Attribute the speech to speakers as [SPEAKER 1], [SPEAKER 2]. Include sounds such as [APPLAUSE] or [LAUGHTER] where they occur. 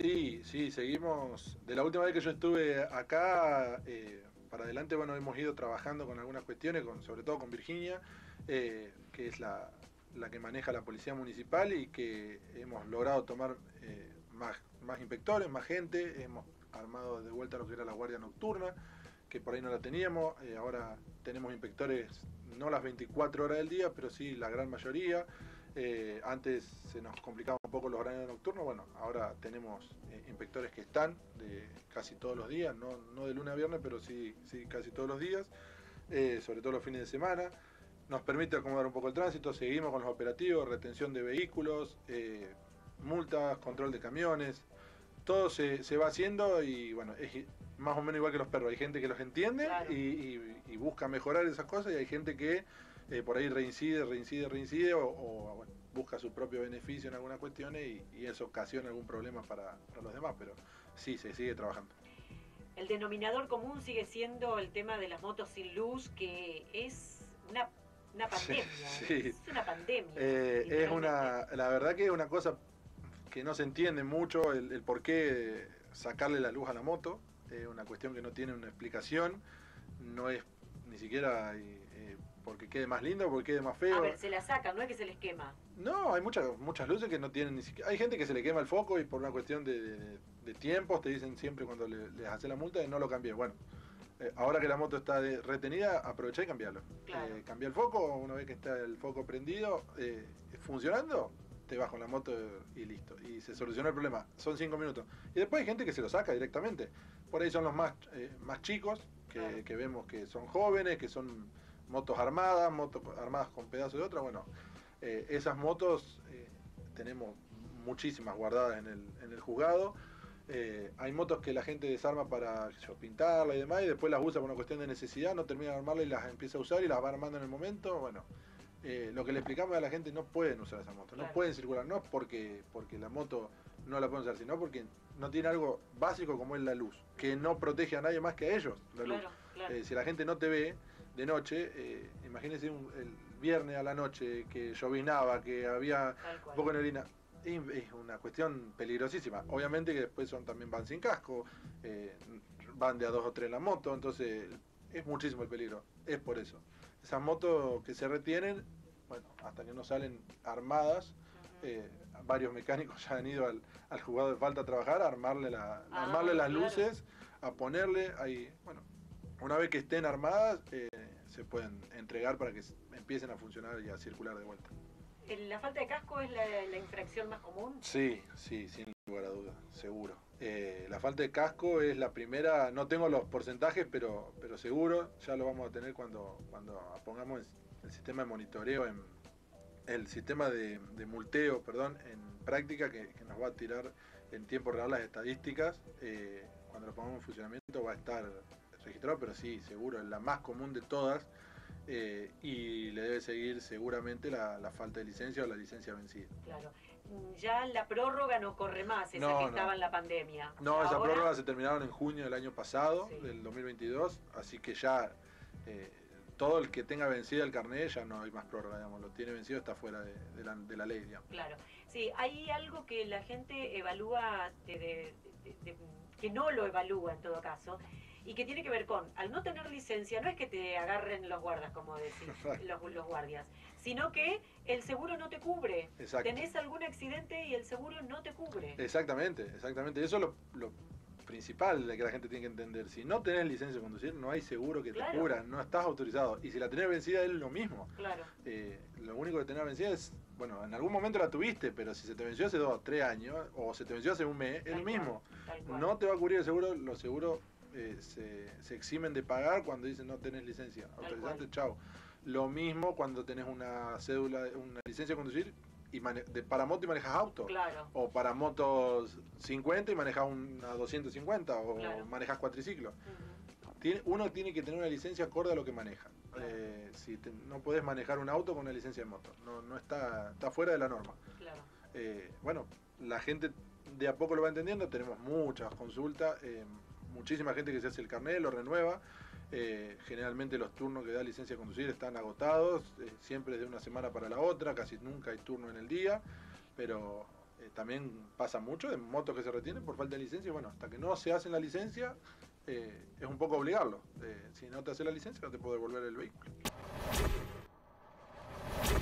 [SPEAKER 1] Sí, sí, seguimos. De la última vez que yo estuve acá, eh, para adelante, bueno, hemos ido trabajando con algunas cuestiones, sobre todo con Virginia, eh, que es la, la, que maneja la policía municipal y que hemos logrado tomar eh, más inspectores, más gente, hemos armado de vuelta lo que era la guardia nocturna, que por ahí no la teníamos, ahora tenemos inspectores no las 24 horas del día, pero sí la gran mayoría. Eh, antes se nos complicaba un poco los horarios nocturnos, bueno, ahora tenemos eh, inspectores que están de casi todos los días, no, no, de lunes a viernes, pero sí, sí casi todos los días, eh, sobre todo los fines de semana. Nos permite acomodar un poco el tránsito, seguimos con los operativos, retención de vehículos, multas, control de camiones, todo se, se, va haciendo y bueno, es más o menos igual que los perros. Hay gente que los entiende y, busca mejorar esas cosas y hay gente que eh, por ahí reincide, reincide, reincide o, busca su propio beneficio en algunas cuestiones y, eso ocasiona algún problema para, los demás, pero sí, se sigue trabajando.
[SPEAKER 2] El denominador común sigue siendo el tema de las motos sin luz, que es una, pandemia. Es una pandemia.
[SPEAKER 1] Eh, es una, la verdad que es una cosa que no se entiende mucho el, por qué sacarle la luz a la moto. Es una cuestión que no tiene una explicación. No es ni siquiera porque quede más lindo porque quede más feo. A
[SPEAKER 2] ver, se la sacan, no es que se les quema.
[SPEAKER 1] No, hay muchas muchas luces que no tienen ni siquiera. Hay gente que se le quema el foco y por una cuestión de, tiempos te dicen siempre cuando les hace la multa de no lo cambie. Bueno, eh, ahora que la moto está retenida, aprovecha y cambiarlo. Eh, cambia el foco, una vez que está el foco prendido, funcionando, te bajo la moto y listo. Y se solucionó el problema. Son cinco minutos. Y después hay gente que se lo saca directamente. Por ahí son los más, eh, más chicos, que, vemos que son jóvenes, que son motos armadas, motos armadas con pedazos de otra. Bueno, eh, esas motos eh, tenemos muchísimas guardadas en el, en el juzgado. hay motos que la gente desarma para pintarla y demás, y después las usa por una cuestión de necesidad, no termina de armarla y las empieza a usar y las va armando en el momento. Bueno, eh, lo que le explicamos a la gente, no pueden usar esa moto, no pueden circular, no porque, porque la moto no la pueden usar, sino porque no tiene algo básico como es la luz, que no protege a nadie más que a ellos, la luz. Eh, si la gente no te ve de noche, eh, imagínense el viernes a la noche que llovinaba, que había un poco de neblina, es una cuestión peligrosísima. Obviamente que después son también van sin casco, van de a dos o tres en la moto, entonces es muchísimo el peligro, es por eso. Esas motos que se retienen, bueno, hasta que no salen armadas, eh, varios mecánicos ya han ido al, jugador de falta a trabajar, a armarle, la, ah, armarle las luces, a ponerle ahí, bueno, una vez que estén armadas, eh, se pueden entregar para que empiecen a funcionar y a circular de vuelta.
[SPEAKER 2] ¿La falta de casco es la, infracción más común?
[SPEAKER 1] Sí, sí, sin lugar a duda, seguro. Eh, la falta de casco es la primera, no tengo los porcentajes, pero, pero seguro ya lo vamos a tener cuando, cuando pongamos el sistema de monitoreo, en, el sistema de, multeo, perdón, en práctica que, nos va a tirar en tiempo real las estadísticas. Eh, cuando lo pongamos en funcionamiento va a estar registrado, pero sí, seguro, es la más común de todas eh, y le debe seguir seguramente la, falta de licencia o la licencia vencida.
[SPEAKER 2] Claro. Ya la prórroga no corre más, esa que estaba en la pandemia.
[SPEAKER 1] No, esa prórroga se terminaron en junio del año pasado, del 2022, así que ya eh, todo el que tenga vencido el carnet ya no hay más prórroga, digamos, lo tiene vencido está fuera de, la, ley, digamos.
[SPEAKER 2] Claro, sí, hay algo que la gente evalúa, que no lo evalúa en todo caso, y que tiene que ver con, al no tener licencia, no es que te agarren los guardas, como decís, [LAUGHS] los, los, guardias, sino que el seguro no te cubre. Tenés algún accidente y el seguro no te cubre.
[SPEAKER 1] Exactamente, exactamente. Eso es lo, principal de que la gente tiene que entender. Si no tenés licencia de conducir, no hay seguro que te cubra, no estás autorizado. Y si la tenés vencida es lo mismo.
[SPEAKER 2] Claro.
[SPEAKER 1] Eh, lo único que tenés vencida es, bueno, en algún momento la tuviste, pero si se te venció hace dos, tres años, o se te venció hace un mes, es lo mismo. No te va a cubrir el seguro, los seguros eh, se, eximen de pagar cuando dicen no tenés licencia. Autorizante, chao. Lo mismo cuando tenés una cédula, una licencia de conducir y de, para moto y manejas auto. O para motos 50 y manejas una 250 o manejas cuatriciclos. tiene, uno tiene que tener una licencia acorde a lo que maneja. Eh, si no puedes manejar un auto con una licencia de moto, no, no está, está fuera de la norma. Eh, bueno, la gente de a poco lo va entendiendo, tenemos muchas consultas muchísima gente que se hace el carnet, lo renueva. Eh, generalmente los turnos que da licencia de conducir están agotados, eh, siempre de una semana para la otra, casi nunca hay turno en el día, pero eh, también pasa mucho de motos que se retienen por falta de licencia. Bueno, hasta que no se hacen la licencia, es un poco obligarlo. Si no te hace la licencia, no te puedo devolver el vehículo.